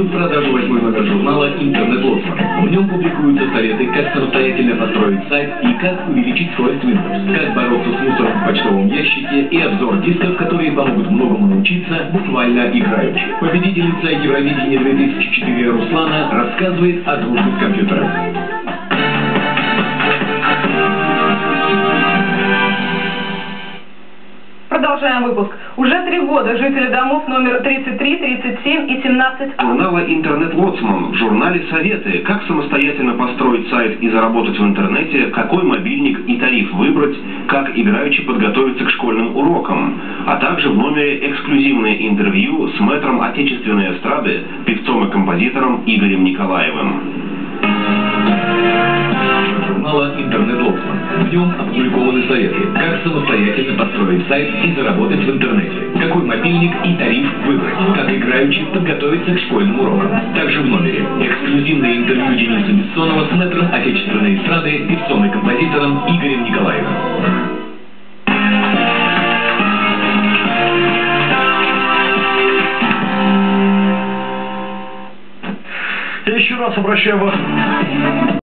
Начнем продажу восьмого журнала «Интернет-лоффа». В нем публикуются советы, как самостоятельно построить сайт и как увеличить скорость Windows, как бороться с мусором в почтовом ящике и обзор дисков, которые помогут многому научиться, буквально играючи. Победительница Евровидения 2004 Руслана рассказывает о дружбе с компьютером. Продолжаем выпуск. Уже три года жители домов номер 33, 37 и 17 журнала «Интернет Лоцман» в журнале «Советы. Как самостоятельно построить сайт и заработать в интернете, какой мобильник и тариф выбрать, как играючи подготовиться к школьным урокам», а также в номере эксклюзивное интервью с мэтром отечественной эстрады, певцом и композитором Игорем Николаевым. Журнала «Интернет Лоцман». В нем опубликованы советы, как самостоятельно построить сайт и заработать в интернете, какой мобильник и тариф выбрать, как играючи подготовиться к школьным урокам. Также в номере эксклюзивное интервью Дениса Бессонова с мэтром отечественной эстрады, певцом и композитором Игорем Николаевым. Я еще раз обращаю вас